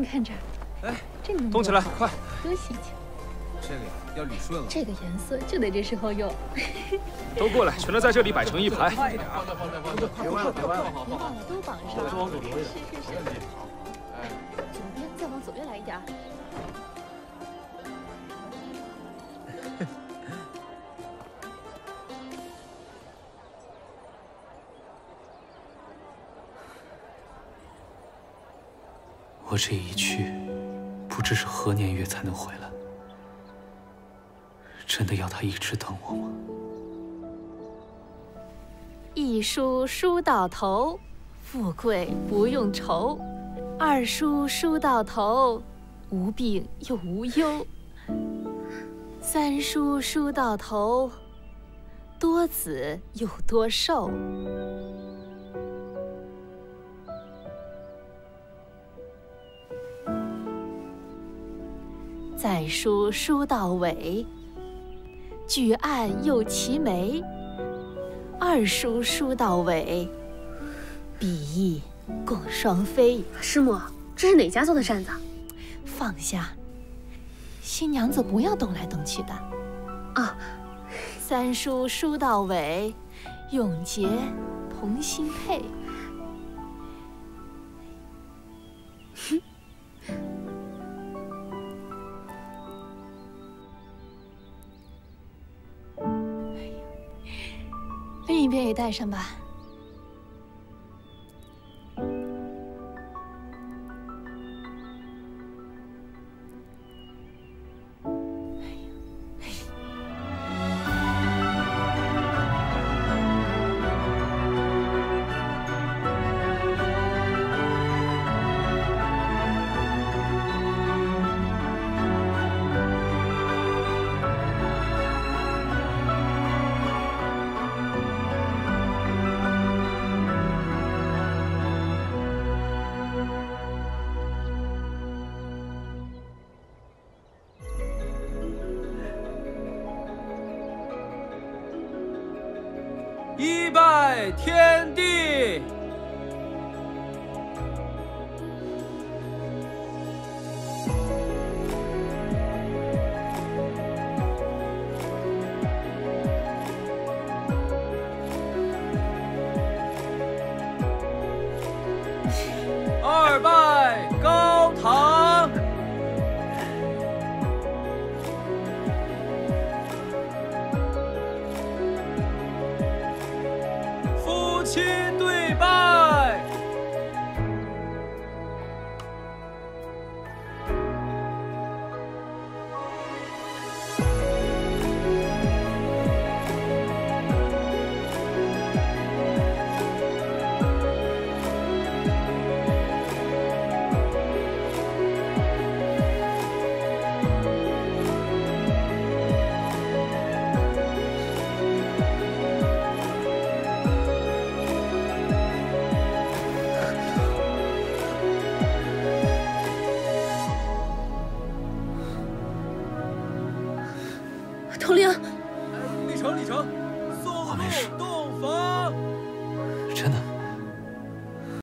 你看这儿，哎，这能动起来，快！多新鲜！这个呀，要捋顺了。这个颜色就得这时候用。都过来，全都在这里摆成一排。快点啊！别弯了，别弯了，别忘了都绑上。来往左挪一点。是是是。哎，左边再往左边来一点。我这一去，不知是何年月才能回来。真的要他一直等我吗？一书书到头，富贵不用愁；二书书到头，无病又无忧；三书书到头，多子又多寿。再梳梳到尾，举案又齐眉；二梳梳到尾，比翼共双飞。师母，这是哪家做的扇子？放下，新娘子不要动来动去的。啊，三梳梳到尾，永结同心配。另一边也带上吧。一拜天地，二拜。七对八程立成，送入洞房。真的？